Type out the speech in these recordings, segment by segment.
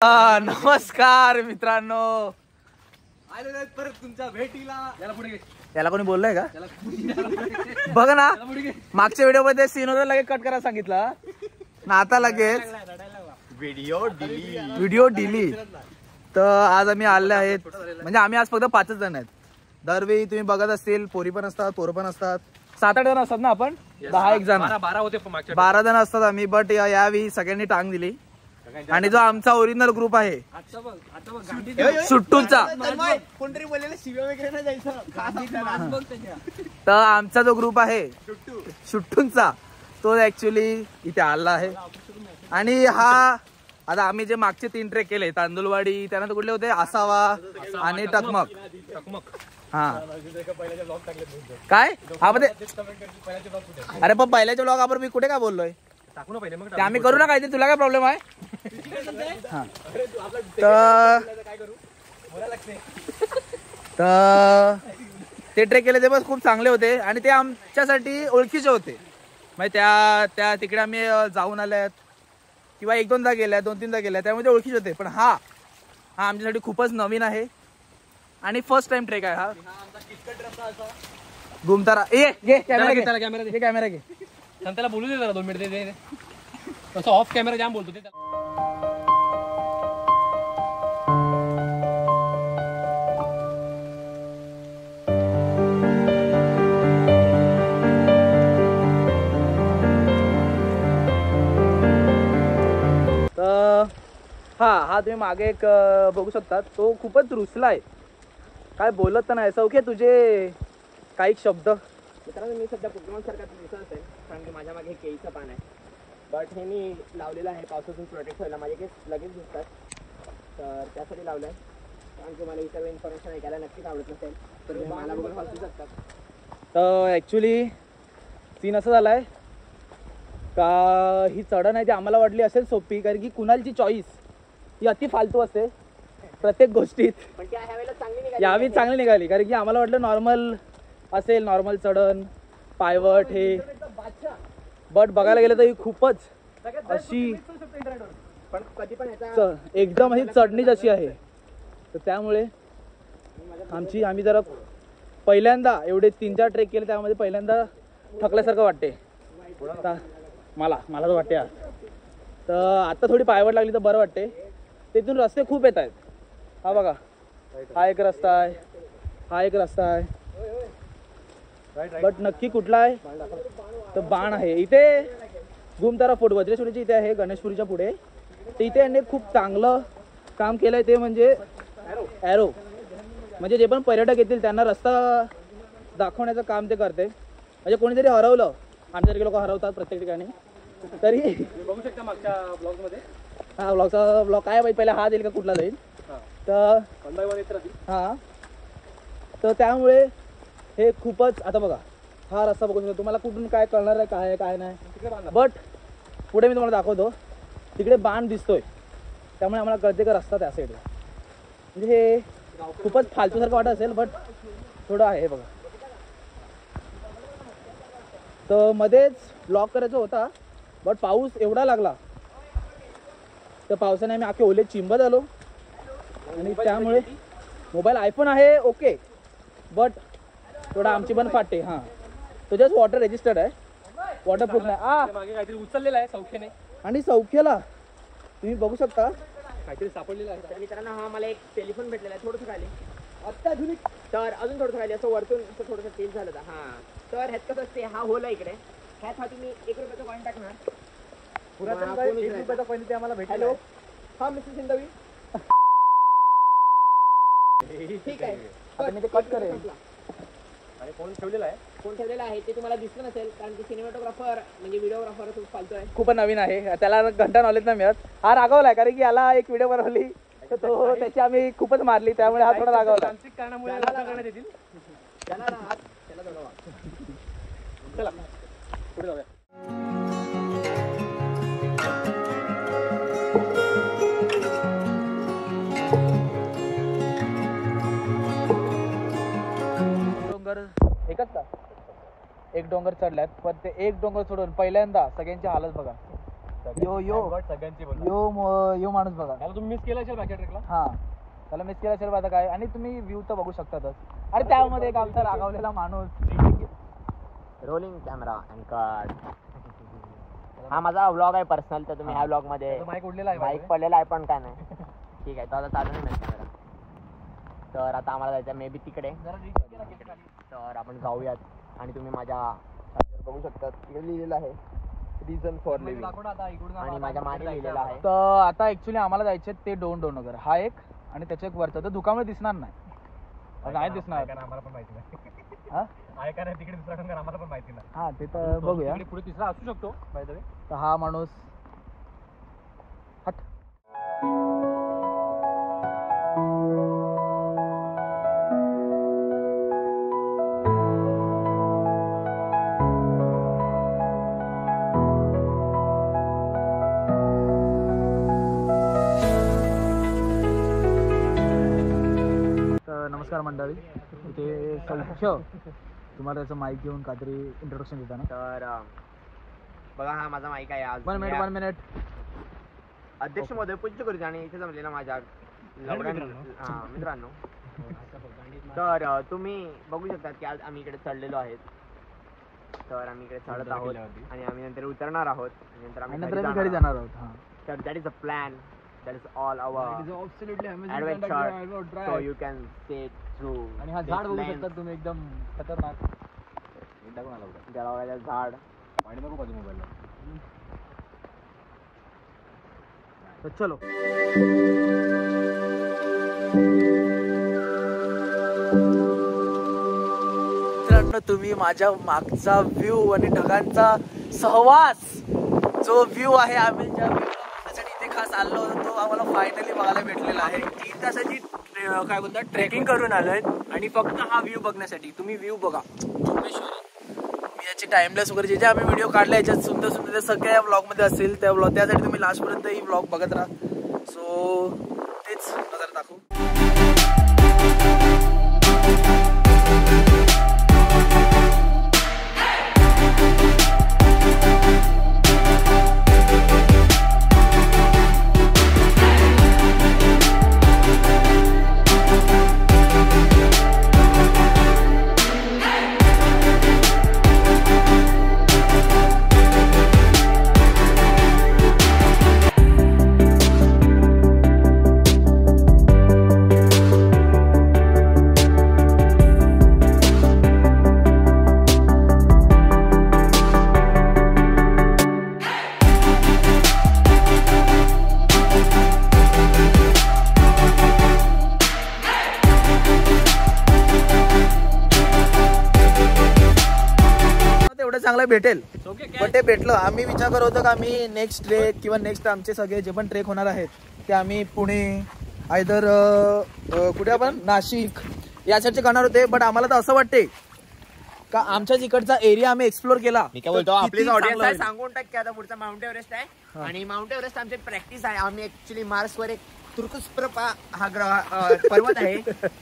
आ, नमस्कार मित्रांनो. आलेलो आहेत परत तुमच्या भेटीला. याला पुढे घे. याला कोणी बोललंय का? याला पुढे. बघ ना पुढे घे. मागच्या व्हिडिओमध्ये सीन होता लगेच कट करायला सांगितलं ना आता लगेच व्हिडिओ डिलीट व्हिडिओ डिली तर आज आम्ही आले आहेत. म्हणजे आम्ही आज फक्त पाचच जण आहेत. दरवेळी तुम्ही बघत असतील पोरी पण असतात पोरं पण असतात. सात आठ जण असतात ना आपण? दहा एक जण. बारा बारा होते पण मागच्या बारा जण असतात आम्ही बट यावेळी सगळ्यांनी टांग दिली. आणि जो आमचा ओरिजिनल ग्रुप आहे. आता बघ आता बघ गांधी सुट्टूचा. कोणतरी बोललेलं शिव्या वगैरे नाही जायचं तर आमचा जो ग्रुप आहे सुट्टूंचा तो ऍक्च्युली इथे आला आहे. आणि हा आता आम्ही जे मागचे तीन ट्रेक केले तांदुलवाडी त्यानंतर कुठले होते? आसावा आणि टकमक. टकमक हा. काय? हा मध्ये अरे पण पहिल्याच्या ब्लॉग आपण मी कुठे काय बोललोय? ते आम्ही करू ना काय ते तुला काय प्रॉब्लेम आहे? हा. तर तर ते ट्रेक केले ते पण खूप चांगले होते आणि ते आमच्यासाठी ओळखीचे होते. म्हणजे त्या त्या तिकडे आम्ही जाऊन आल्यात. किंवा एक दोनदा गेल्या दोन तीनदा गेल्या त्यामुळे ते ओळखीचे होते. पण हा हा आमच्यासाठी खूपच नवीन आहे. आणि फर्स्ट टाइम ट्रेक आहे हा. घुमतारा. ए घे कॅमेरा घे. कॅमेरा दे घे. कॅमेरा त्याला बोलू दे जरा दोन मिनिट दे तसं ऑफ कॅमेरा जाम बोलतो ते. त्याला. तर हा हा तुम्ही मागे एक बघू शकता तो खूपच रुसला आहे. काय बोलत तर नाही सौखे तुझे काही शब्द. मित्रांनो मी सध्या पोकेमॉन सारखा दिसत कारण की माझ्या मागे हे केळीचं पान आहे. बट हे मी लावलेलं आहे पावसातून प्रोटेक्ट व्हायला. माझे केस लगेच दिसतात तर त्यासाठी लावलं आहे कारण की मला सगळं इन्फॉर्मेशन ऐकायला नक्कीच आवडत नसेल. तर तुम्ही मला बघून हसू शकतात. तर ॲक्च्युली सीन असं झाला आहे का ही चढण आहे ती आम्हाला वाटली असेल सोपी कारण की कुणालची चॉईस ही अति फालतू असते. प्रत्येक गोष्टीत. पण त्या ह्या वेळेला चांगली निघाली. यावी चांगली निघाली कारण की आम्हाला वाटलं नॉर्मल असेल नॉर्मल चढण. पायवट हे. बट बघायला गेलं तर ही खूपच अशी एकदम ही चढणीच अशी आहे. तर त्यामुळे आमची आम्ही जरा पहिल्यांदा एवढे तीन चार ट्रेक केले त्यामध्ये पहिल्यांदा थकल्यासारखं वाटते आता मला मला तर वाटते आज. तर आता थोडी पायवट लागली तर बरं वाटते तिथून रस्ते खूप येत आहेत. हा बघा. हा एक रस्ता आहे. हा एक रस्ता आहे. बट नक्की कुठला आहे? तर बाण आहे. इथे घुमतारा फोर्ट वज्रेश्वरीची इथे आहे गणेशपुरीच्या पुढे. तर इथे यांनी खूप चांगलं काम केलंय ते म्हणजे ॲरो म्हणजे जे पण पर्यटक येतील त्यांना रस्ता दाखवण्याचं काम ते करते. म्हणजे कोणीतरी हरवलं. आमच्यासारखे लोक हरवतात प्रत्येक ठिकाणी. तरी बघू शकता मागच्या ब्लॉगमध्ये हा ब्लॉगचा ब्लॉग काय माहिती पहिला हा देईल का कुठला जाईल तर हा. तर त्यामुळे हे खूपच आता बघा हा रस्ता बघू शकतो. तुम्हाला कुठून काय कळणार आहे काय आहे काय नाही. बट पुढे मी तुम्हाला दाखवतो. तिकडे बाण दिसतोय. त्यामुळे आम्हाला कळते का रस्ता त्या साईडला म्हणजे हे खूपच फालतूसारखं वाटत असेल बट थोडं आहे बघा. तर मध्येच ब्लॉक करायचा होता बट पाऊस एवढा लागला. तर पावसाने आम्ही अख्खे ओले चिंबत आलो आणि त्यामुळे मोबाईल आयफोन आहे ओके बट थोडा आमची पण फाटते हां. तो जस्ट वॉटर रेजिस्टर्ड आहे. वॉटरप्रूफ नाही. आ. मागे काहीतरी उचललेलं आहे सौख्याने. आणि सौख्याला तुम्ही बघू शकता. काहीतरी सापडलेलं आहे. तर मित्रांनो हा मला एक टेलिफोन भेटलेला आहे. थोडंसं खाली. अत्याधुनिक. तर अजून थोडंसं खाली. असं वरतून असं थोडंसं तेल झालं होतं. हां. तर ह्यात कसं असते हा होल आहे इकडे. ह्यात हाती मी एक रुपयाचा कॉईन टाकणार. पुरातन हा, एक? रुपयाचा coin ते आम्हाला भेटलेला हॅलो आहे. हा मिस्टर सिंधवी. ठीक आहे. आता मी ते कट करेन. आणि फोन ठेवलेला आहे? कोण ठेवलेला आहे ते तुम्हाला दिसलं नसेल कारण की सिनेमॅटोग्राफर म्हणजे व्हिडिओग्राफर खूप फालतोय खूप नवीन आहे. त्याला घंटा नॉलेज नाही मिळत. हा रागवलाय कारण की याला एक व्हिडिओ बनवली. तर तो त्याची आम्ही खूपच मारली त्यामुळे हा थोडा रागवला तांत्रिक कारणामुळे रद्द करण्यात येतील त्याला ना हात त्याला. चला पुढे जाऊया. एक डोंगर चढल्यात पण ते एक डोंगर सोडून पहिल्यांदा सगळ्यांची हालत बघा. यो यो. सगळ्यांची बोल यो म- यो माणूस बघा. तुम्ही मिस केला असेल बाकी ट्रेकला हा. त्याला मिस केला असेल आता काय? आणि तुम्ही व्ह्यू तर बघू शकतातच. आणि त्यामध्ये एक आमचा रागावलेला माणूस. रोलिंग कॅमेरा अँड कट हा माझा व्लॉग आहे पर्सनल तर तुम्ही ह्या व्लॉगमध्ये माईक उडलेला आहे बाईक पडलेला आहे पण काय नाही. ठीक आहे तो आता चालू नाही कॅमेरा तर आता आम्हाला जायचं मे बी तिकडे. तर आपण जाऊयात. आणि तुम्ही माझ्या बघू शकता तिकडे लिहिलेलं आहे रिझन फॉर लिव्हिंग आणि माझ्या मागे लिहिलेलं आहे. तर आता ऍक्च्युली आम्हाला जायचे ते डोन डोन वगैरे हा एक आणि त्याच्या एक वरचा. तर दुकानामध्ये दिसणार नाही. नाही दिसणार. आम्हाला पण माहिती नाही. हा? तिकडे दुसरा आम्हाला पण माहिती नाही. हा ते तर बघूया. पुढे तिसरा असू शकतो तर हा माणूस नमस्कार मंडळी. इथे सौख्य तुम्हाला त्याचं माईक घेऊन काहीतरी इंट्रोडक्शन देताना. तर बघा हा माझा माईक आहे आज. वन मिनिट वन मिनिट अध्यक्ष महोदय पूज्य करू आणि इथे जमलेला माझ्या लवड्या- मित्रांनो. हा, मित्रांनो. तर तुम्ही बघू शकतात की आज आम्ही इकडे चढलेलो आहेत. तर आम्ही इकडे चढत आहोत. आणि आम्ही नंतर उतरणार आहोत. आणि नंतर आणि आम्ही नंतर घरी आम्ही घरी जाणार आहोत तर that is a plan that is all our adventure so you can say through आणि हा झाड बघू शकता तुम्ही एकदम खतरनाक. जळावायला झाड पाणी नको पाहिजे मोबाईलला? तर चलो. मित्रांनो तुम्ही माझ्या मागचा व्ह्यू आणि ढगांचा सहवास जो व्ह्यू आहे आम्ही ज्या व्ह्यू बघण्यासाठी आलो होतो. तो आम्हाला फायनली बघायला भेटलेला आहे. तीन तासाची काय बोलतात ट्रेकिंग करून आलोय. आणि फक्त हा व्ह्यू बघण्यासाठी. तुम्ही व्ह्यू बघा. मी याचे टाइमलेस वगैरे जे जे आम्ही व्हिडिओ काढले याच्यात सुंदर सुंदर ते सगळ्या या ब्लॉगमध्ये असेल त्या ब्लॉग त्यासाठी तुम्ही लास्टपर्यंत ही ब्लॉग बघत राहा. सो तेच नजर दाखवू चांगलं भेटेल. पण ते भेटलं. आम्ही विचार करत होतो का आम्ही नेक्स्ट ट्रेक किंवा नेक्स्ट आमचे सगळे जे पण ट्रेक होणार आहेत ते आम्ही पुणे आयदर कुठे आपण? नाशिक या साईडचे करणार होते. बट आम्हाला तर असं वाटते का आमच्याच इकडचा एरिया आम्ही एक्सप्लोर केला. मी काय बोलतो तर आपलीच किती ऑडियन्स चांगलं आहे होईल. सांगून टाक की आता पुढचा माउंट एव्हरेस्ट आहे. आणि माउंट एव्हरेस्ट आमची प्रॅक्टिस आहे. आम्ही ऍक्च्युली मार्स वर एक तुर्कुस्प्रपा हा ग्रह पर्वत आहे.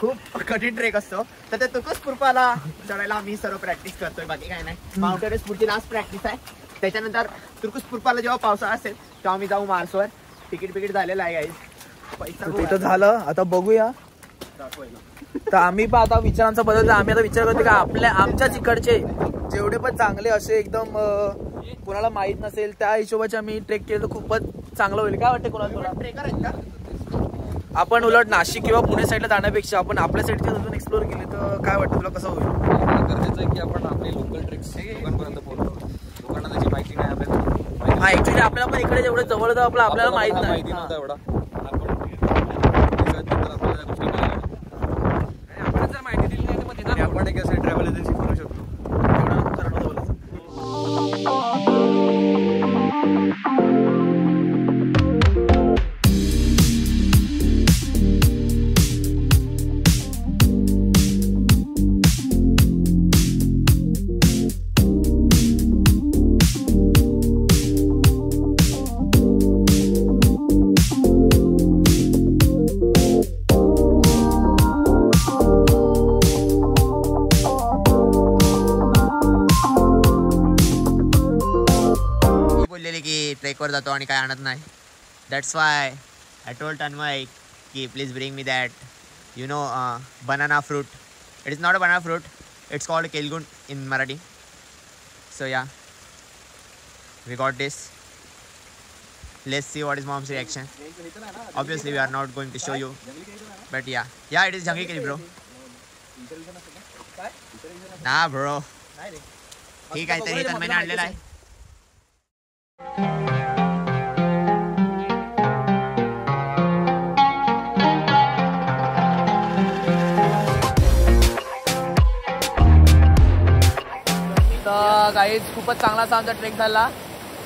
खूप कठीण ट्रेक असतो. तर त्या तुर्कुस्प्रपाला चढायला आम्ही सर्व प्रॅक्टिस करतोय. बाकी काय नाही. माउंट एव्हरेस्ट पुढची लास्ट प्रॅक्टिस आहे. त्याच्यानंतर तुर्कुस्प्रपाला जेव्हा पावसाळा असेल तेव्हा आम्ही जाऊ मार्सवर. तिकीट बिकीट झालेलं आहे. पैसा. तिथं झालं. आता बघूया. तर आम्ही पण आता विचारांचा बदल आम्ही आता विचार करतो का आपल्या आमच्याच इकडचे जेवढे पण चांगले असे एकदम कोणाला माहीत नसेल त्या हिशोबाचे आम्ही ट्रेक केलं तर खूपच चांगलं होईल. काय वाटतं कोणाला ट्रेकर आहेत का? आपण उलट नाशिक किंवा पुणे साईडला जाण्यापेक्षा आपण आपल्या साईडचे अजून एक्सप्लोर केले तर काय वाटतं? तुला कसं होईल? गरजेचं आहे की आपण आपले लोकल ट्रिक्स लोकांपर्यंत पोहोचतो लोकांना त्याची माहिती नाही आपल्याला हा ऍक्च्युली आपल्याला पण इकडे जेवढं जवळ तर आपलं आपल्याला माहीत नाही. नव्हता एवढा. आपण जर माहिती दिली नाही तर मग आपण एक असे ट्रॅव्हल एजन्सी करू शकतो. ट्रेकवर जातो आणि काय आणत नाही. That's why I told Tanmay की please bring me that you know banana fruit it is not a banana fruit it's called केलगुंड in Marathi so yeah we got this let's see what is mom's reaction. Obviously we are not going to show you. But yeah. Yeah it is jungle kiri bro. Nah bro. ठीक आहे तरी तन्मयने आणलेला आहे. तर काहीच खूपच चांगला असा आमचा ट्रेक झाला.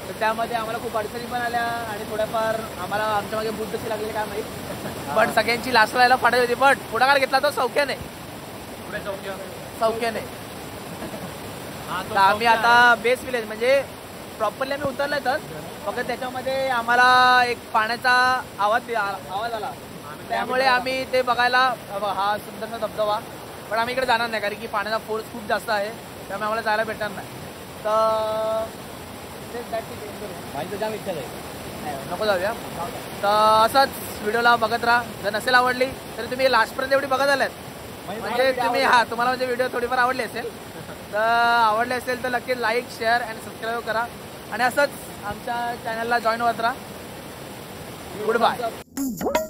तर त्यामध्ये आम्हाला खूप अडचणी पण आल्या आणि थोड्याफार आम्हाला आमच्या मागे बुद्ध कशी लागली काय माहीत. पण सगळ्यांची लास्ट राहायला फाटायची होती. बट पुढाकार घेतला तो सौख्याने. सौख्याने. तर आम्ही आता बेस विलेज म्हणजे प्रॉपरली आम्ही उतरलोय तर फक्त त्याच्यामध्ये आम्हाला एक पाण्याचा आवाज आवाज आला. त्यामुळे आम्ही ते बघायला हा सुंदरसा धबधबा. पण आम्ही इकडे जाणार नाही कारण की पाण्याचा फोर्स खूप जास्त आहे. त्यामुळे आम्हाला जायला भेटणार नाही. तर. माझी जाम इच्छा आहे नको जाऊया. तर असंच व्हिडिओला बघत राहा. जर नसेल आवडली तर तुम्ही लास्टपर्यंत एवढी बघत आल्यात म्हणजे तुम्ही हा तुम्हाला म्हणजे व्हिडिओ थोडीफार आवडली असेल. तर आवडले असेल तर नक्की लाईक शेअर आणि सबस्क्राईब करा. आणि असंच आमच्या चॅनलला जॉईन होत राहा. Good bye